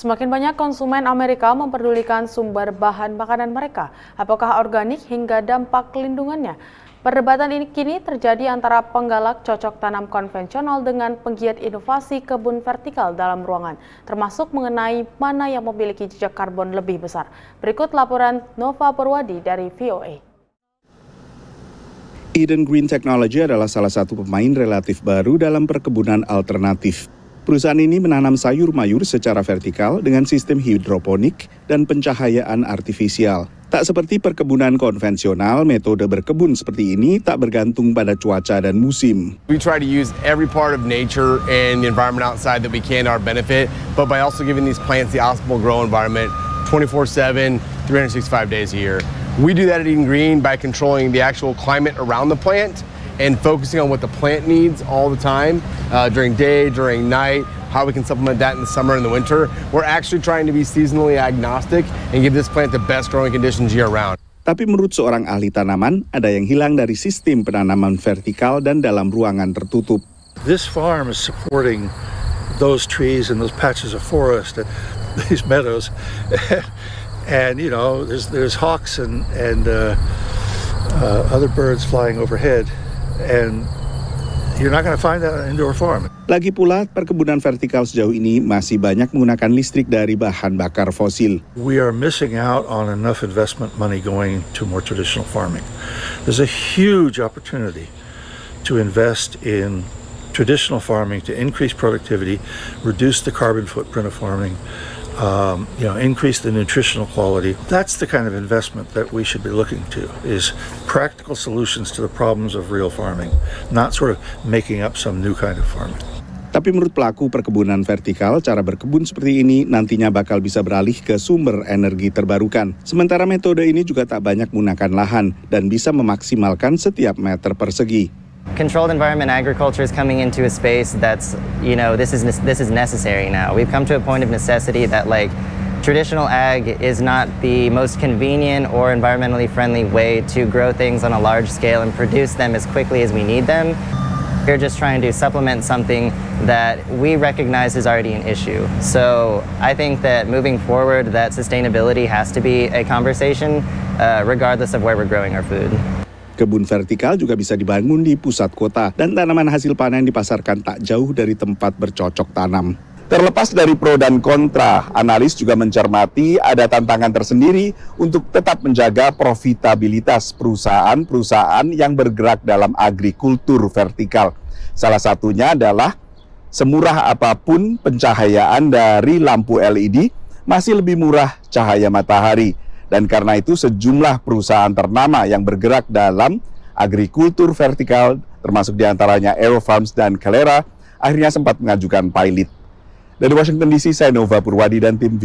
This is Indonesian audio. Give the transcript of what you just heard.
Semakin banyak konsumen Amerika memperdulikan sumber bahan makanan mereka, apakah organik hingga dampak lindungannya. Perdebatan ini kini terjadi antara penggalak cocok tanam konvensional dengan penggiat inovasi kebun vertikal dalam ruangan, termasuk mengenai mana yang memiliki jejak karbon lebih besar. Berikut laporan Nova Purwadi dari VOA. Eden Green Technology adalah salah satu pemain relatif baru dalam perkebunan alternatif. Perusahaan ini menanam sayur mayur secara vertikal dengan sistem hidroponik dan pencahayaan artifisial. Tak seperti perkebunan konvensional, metode berkebun seperti ini tak bergantung pada cuaca dan musim. We try to use every part of nature and the environment outside that we can to our benefit, but by also giving these plants the optimal grow environment 24-7, 365 days a year. We do that at Eden Green by controlling the actual climate around the plant and focusing on what the plant needs all the time uh, during day, during night, how we can supplement that in the summer and the winter. We're actually trying to be seasonally agnostic and give this plant the best growing conditions year round. Tapi menurut seorang ahli tanaman, ada yang hilang dari sistem penanaman vertikal dan dalam ruangan tertutup. This farm is supporting those trees and those patches of forest and these meadows. and you know, there's there's hawks and and uh, uh, other birds flying overhead and you're not going to find that on indoor farm. Lagi pula, perkebunan vertikal sejauh ini masih banyak menggunakan listrik dari bahan bakar fosil. We are missing out on enough investment money going to more traditional farming. There's a huge opportunity to invest in traditional farming to increase productivity, reduce the carbon footprint of farming, um, you know, increase the nutritional quality. That's the kind of investment that we should be looking to is practical solutions to the problems of real farming, not sort of making up some new kind of farming. Tapi menurut pelaku perkebunan vertikal, cara berkebun seperti ini nantinya bakal bisa beralih ke sumber energi terbarukan. Sementara metode ini juga tak banyak menggunakan lahan dan bisa memaksimalkan setiap meter persegi. Controlled environment agriculture is coming into a space that's you know this is this is necessary now. We've come to a point of necessity that like traditional ag is not the most convenient or environmentally friendly way to grow things on a large scale and produce them as quickly as we need them. We're just trying to supplement something that we recognize is already an issue. So i think that moving forward that sustainability has to be a conversation uh, regardless of where we're growing our food Kebun vertikal juga bisa dibangun di pusat kota dan tanaman hasil panen dipasarkan tak jauh dari tempat bercocok tanam. Terlepas dari pro dan kontra, analis juga mencermati ada tantangan tersendiri untuk tetap menjaga profitabilitas perusahaan-perusahaan yang bergerak dalam agrikultur vertikal. Salah satunya adalah semurah apa pun pencahayaan dari lampu LED, masih lebih murah cahaya matahari. Dan karena itu sejumlah perusahaan ternama yang bergerak dalam agrikultur vertikal termasuk di antaranya Aerofarms dan Calera akhirnya sempat mengajukan pilot. Dari Washington DC, saya Nova Purwadi dan tim V.